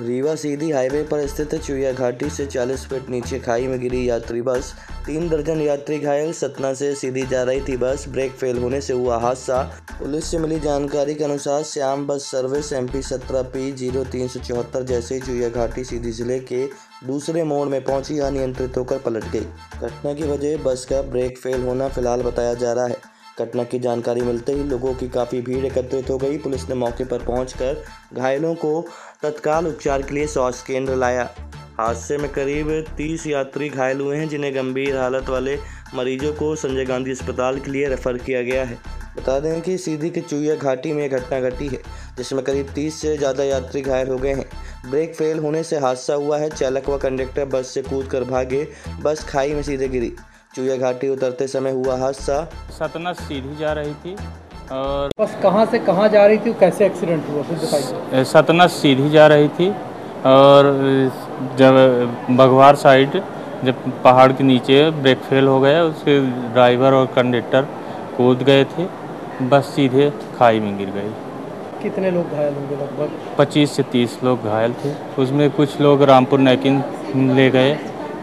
Rewa Sidhi highway पर स्थित चुया घाटी से 40 फीट नीचे खाई में गिरी यात्री बस। तीन दर्जन यात्री घायल। सतना से सीधी जा रही थी बस। ब्रेक फेल होने से हुआ हादसा। पुलिस से मिली जानकारी के अनुसार Shyam bus service M P सत्रह पी ज़ीरो तीन सौ चौहत्तर जैसे चुया घाटी सीधी ज़िले के दूसरे मोड़ में पहुँची, अनियंत्रित होकर पलट गई। घटना की वजह बस का ब्रेक फेल होना फ़िलहाल बताया जा रहा है। घटना की जानकारी मिलते ही लोगों की काफ़ी भीड़ एकत्रित हो गई। पुलिस ने मौके पर पहुंचकर घायलों को तत्काल उपचार के लिए स्वास्थ्य केंद्र लाया। हादसे में करीब 30 यात्री घायल हुए हैं, जिन्हें गंभीर हालत वाले मरीजों को संजय गांधी अस्पताल के लिए रेफर किया गया है। बता दें कि सीधी की चुया घाटी में घटना घटी है, जिसमें करीब 30 से ज़्यादा यात्री घायल हो गए हैं। ब्रेक फेल होने से हादसा हुआ है। चालक व कंडक्टर बस से कूद कर भागे, बस खाई में सीधे गिरी। चुया घाटी उतरते समय हुआ हादसा। सतना सीधी जा रही थी और बस कहाँ से कहाँ जा रही थी कैसे एक्सीडेंट हुआ बताइए। सतना सीधी जा रही थी और जब बघवार साइड जब पहाड़ के नीचे ब्रेक फेल हो गया उसके ड्राइवर और कंडक्टर कूद गए थे बस सीधे खाई में गिर गई। कितने लोग घायल होंगे लगभग? 25 से 30 लोग घायल थे। उसमें कुछ लोग रामपुर नैकिन ले गए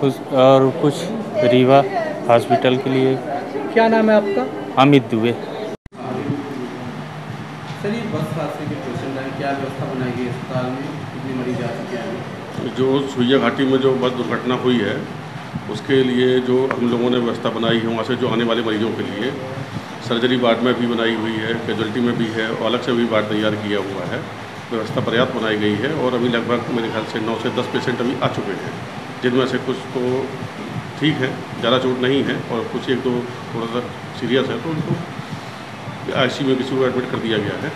उस और कुछ रीवा हॉस्पिटल के लिए। क्या नाम है आपका? अमित दुबे। सर ये बस हादसे के पेशेंट हैं। क्या व्यवस्था बनाई गई अस्पताल में? कितने मरीज़ आ चुके हैं? जो सुइया घाटी में जो बस दुर्घटना हुई है उसके लिए जो हम लोगों ने व्यवस्था बनाई है वहाँ से जो आने वाले मरीजों के लिए सर्जरी वार्ड में भी बनाई हुई है कैजुअल्टी में भी है और अलग से भी वार्ड तैयार किया हुआ है। व्यवस्था पर्याप्त बनाई गई है और अभी लगभग मेरे ख्याल से नौ से दस पेशेंट अभी आ चुके हैं जिनमें से कुछ तो ठीक है ज़्यादा चोट नहीं है और कुछ एक दो थोड़ा सा सीरियस है तो उनको आई में किसी को एडमिट कर दिया गया है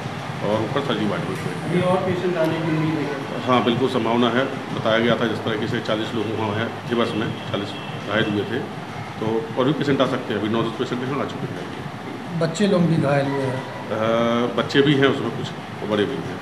और ऊपर सर्जरी वार्ड में हुए पेशेंट आने की उम्मीद हाँ। बिल्कुल संभावना है बताया गया था जिस तरीके से चालीस लोग वहाँ हैं दिवस में चालीस घायल हुए थे तो और भी पेशेंट आ सकते हैं अभी नौ दस पेशेंट आ चुके हैं। बच्चे लोग भी घायल हुए हैं। बच्चे भी हैं उसमें कुछ बड़े भी हैं।